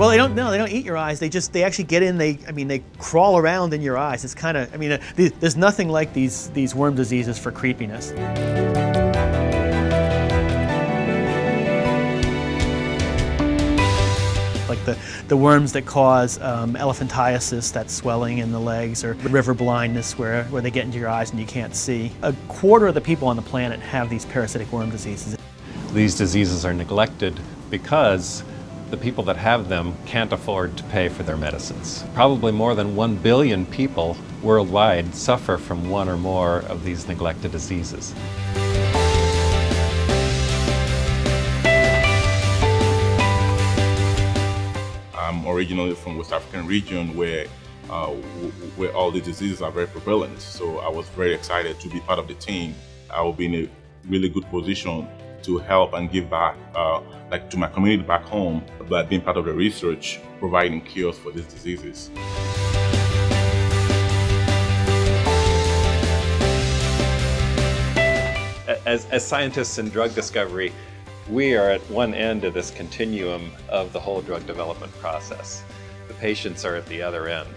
Well, they don't. No, they don't eat your eyes. They just they actually get in. They I mean they crawl around in your eyes. It's kind of I mean uh, th- there's nothing like these these worm diseases for creepiness. Like the, the worms that cause um, elephantiasis, that swelling in the legs, or river blindness, where, where they get into your eyes and you can't see. A quarter of the people on the planet have these parasitic worm diseases. These diseases are neglected because the people that have them can't afford to pay for their medicines. Probably more than 1 billion people worldwide suffer from one or more of these neglected diseases. I'm originally from West African region where uh, where all the diseases are very prevalent. So I was very excited to be part of the team. I will be in a really good position to help and give back, uh, like to my community back home, by being part of the research, providing cures for these diseases. As, as scientists in drug discovery, we are at one end of this continuum of the whole drug development process. The patients are at the other end.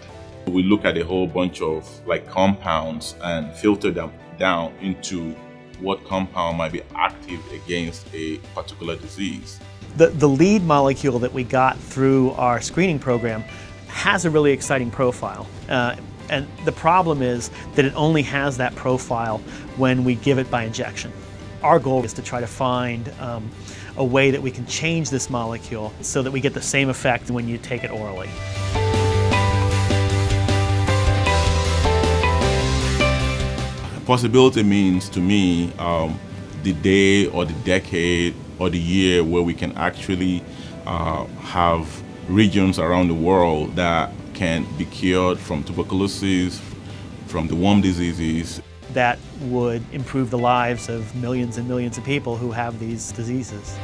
We look at a whole bunch of like compounds and filter them down into what compound might be active against a particular disease. The, the lead molecule that we got through our screening program has a really exciting profile. Uh, and the problem is that it only has that profile when we give it by injection. Our goal is to try to find um, a way that we can change this molecule so that we get the same effect when you take it orally. Possibility means to me um, the day or the decade or the year where we can actually uh, have regions around the world that can be cured from tuberculosis, from the worm diseases. That would improve the lives of millions and millions of people who have these diseases.